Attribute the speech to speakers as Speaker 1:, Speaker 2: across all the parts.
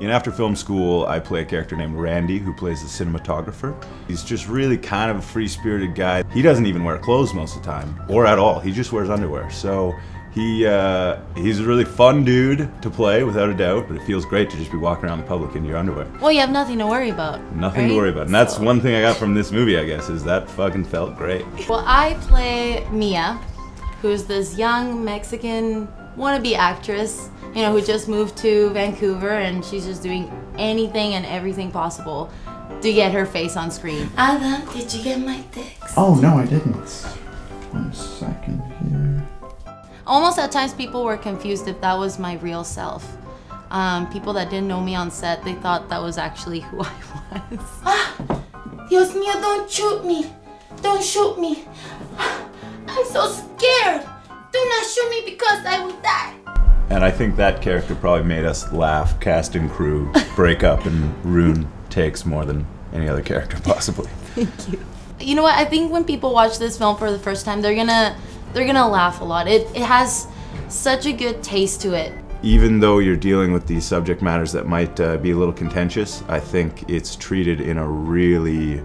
Speaker 1: In After Film School, I play a character named Randy who plays the cinematographer. He's just really kind of a free spirited guy. He doesn't even wear clothes most of the time, or at all. He just wears underwear. So he uh, he's a really fun dude to play, without a doubt, but it feels great to just be walking around the public in your underwear.
Speaker 2: Well, you have nothing to worry about.
Speaker 1: Nothing to worry about. And that's
Speaker 2: So-
Speaker 1: one thing I got from this movie, I guess, is that fucking felt great.
Speaker 2: Well, I play Mia, who's this young Mexican wannabe actress, you know, who just moved to Vancouver and she's just doing anything and everything possible to get her face on screen. Adam, did you get my text?
Speaker 3: Oh no, I didn't. One second here.
Speaker 2: Almost at times people were confused if that was my real self. Um, people that didn't know me on set, they thought that was actually who I was.
Speaker 4: Dios mío, don't shoot me. Don't shoot me. I'm so scared. Do not shoot me because I will die.
Speaker 1: And I think that character probably made us laugh, cast and crew, break up, and ruin takes more than any other character possibly. Thank you.
Speaker 2: You know what i think when people watch this film for the first time they're gonna they're gonna laugh a lot it, it has such a good taste to it
Speaker 1: Even though you're dealing with these subject matters that might uh, be a little contentious, I think it's treated in a really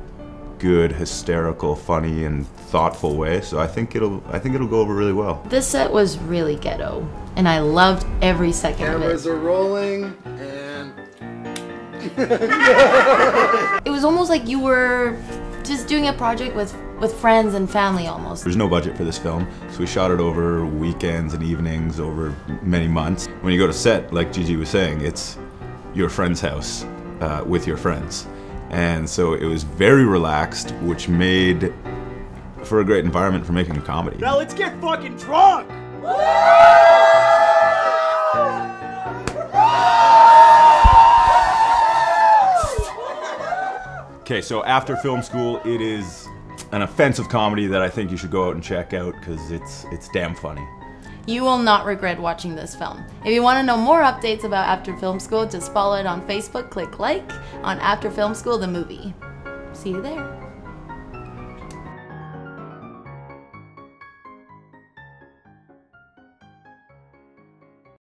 Speaker 1: good, hysterical, funny, and thoughtful way. So I think it'll I think it'll go over really well.
Speaker 2: this set was really ghetto and i loved every second of it
Speaker 5: Cameras are rolling, and
Speaker 2: it was almost like you were just doing a project with with friends and family almost
Speaker 1: There's no budget for this film, so we shot it over weekends and evenings over many months. When you go to set, like Gigi was saying, it's your friend's house uh, with your friends. And so it was very relaxed, which made for a great environment for making a comedy.
Speaker 6: Now let's get fucking drunk!
Speaker 1: Okay, so after film school, it is an offensive comedy that I think you should go out and check out because it's it's damn funny.
Speaker 2: You will not regret watching this film. If you want to know more updates about after film school just follow it on facebook click like. On after film school the movie. See you there